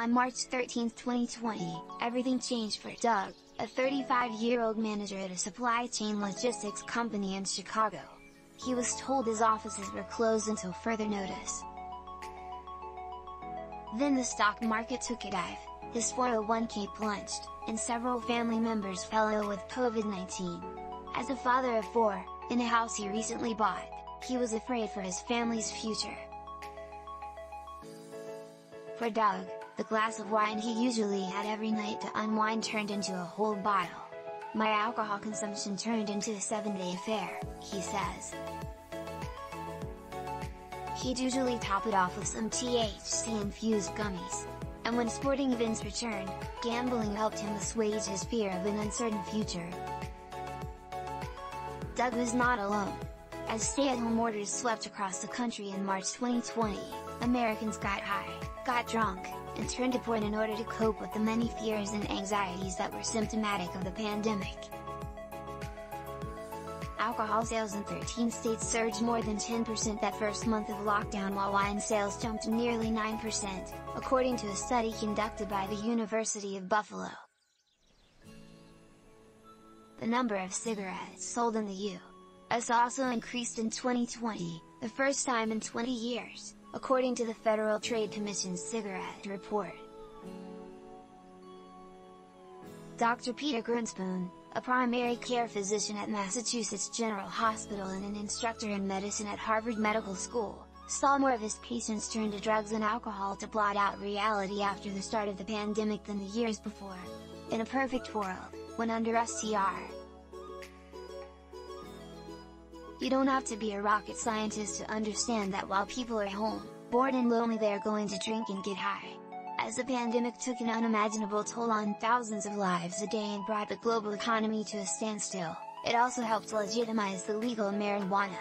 On March 13, 2020, everything changed for Doug, a 35-year-old manager at a supply chain logistics company in Chicago. He was told his offices were closed until further notice. Then the stock market took a dive, his 401k plunged, and several family members fell ill with COVID-19. As a father of four, in a house he recently bought, he was afraid for his family's future. For Doug, the glass of wine he usually had every night to unwind turned into a whole bottle. My alcohol consumption turned into a 7-day affair, he says. He'd usually top it off with some THC-infused gummies. And when sporting events returned, gambling helped him assuage his fear of an uncertain future. Doug was not alone. As stay-at-home orders swept across the country in March 2020, Americans got high, got drunk, and turned to porn in order to cope with the many fears and anxieties that were symptomatic of the pandemic. Alcohol sales in 13 states surged more than 10% that first month of lockdown while wine sales jumped nearly 9%, according to a study conducted by the University of Buffalo. The number of cigarettes sold in the U.S. also increased in 2020, the first time in 20 years, according to the Federal Trade Commission's cigarette report. Dr. Peter Grinspoon, a primary care physician at Massachusetts General Hospital and an instructor in medicine at Harvard Medical School, saw more of his patients turn to drugs and alcohol to blot out reality after the start of the pandemic than the years before. In a perfect world, when under STR. You don't have to be a rocket scientist to understand that while people are home, bored and lonely they are going to drink and get high. As the pandemic took an unimaginable toll on thousands of lives a day and brought the global economy to a standstill, it also helped legitimize the legal marijuana.